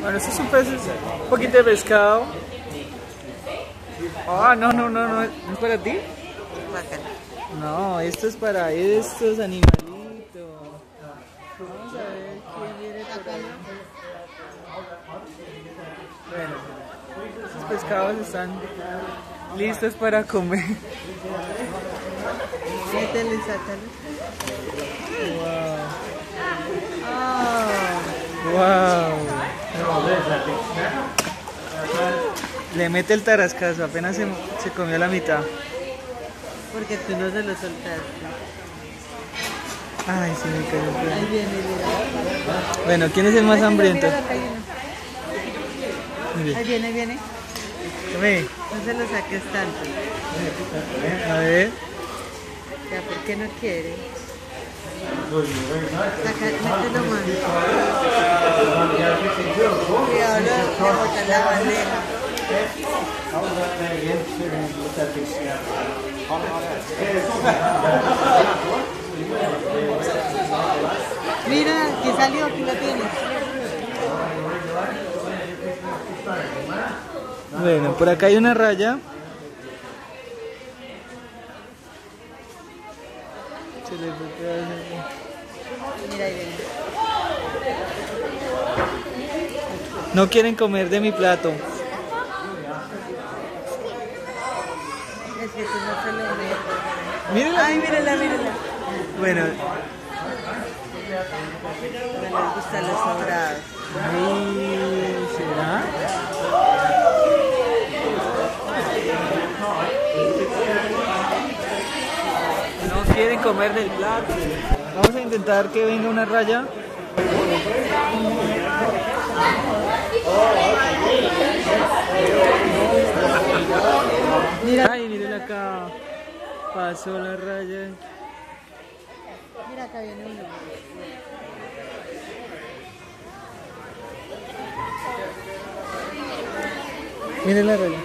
Bueno, este es un pez, un poquito de pescado. Ah, no, no, no, no, ¿no es para ti? No, esto es para estos animalitos. Vamos a ver qué viene por ahí. Bueno, estos pescados están listos para comer. Métele, sácale. Wow. Wow. Le mete el tarascazo, apenas se, se comió la mitad. Porque tú no se lo soltaste. Ay, se me cayó. el Ahí viene, mira. Bueno, ¿quién es el más hambriento? Ahí viene, ahí viene. ve, No se lo saques tanto. A ver. Ya, ¿por qué no quiere? Saca, mételo más. Cuidado, no, le botan la bandeja. Mira, que salió, aquí lo tienes. Bueno, por acá hay una raya. Se le fue pedazo. Mira, ahí viene. No quieren comer de mi plato. Tú no se lo metes. Mírenla. Ay, mírala, mírala. Bueno, No les gustan los sobrados. ahí será. No quieren comer del plato. Vamos a intentar que venga una raya. Mira, Ay, miren acá. Pasó la raya. mira, acá viene uno. Miren la raya.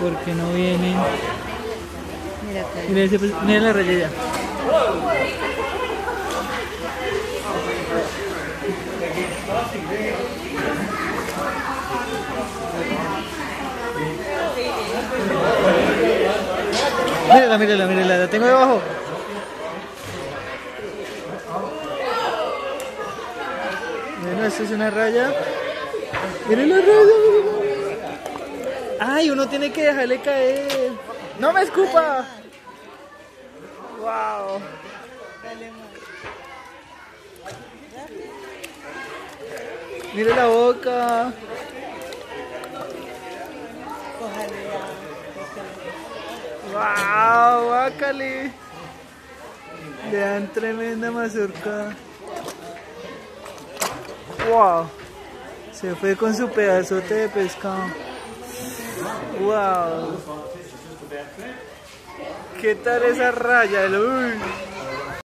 ¿Por qué no vienen? Mira, acá. Miren, ese pe- miren la raya ya. Mírala, mírala, mírala, la tengo debajo. Bueno, esto es una raya. Miren la raya. Ay, uno tiene que dejarle caer. ¡No me escupa! ¡Wow! Mire la boca. Ya. ¡Wow! ¡Guácale! Le dan tremenda mazorca. ¡Wow! Se fue con su pedazote de pescado. ¡Wow! ¿Qué tal esa raya? Uy.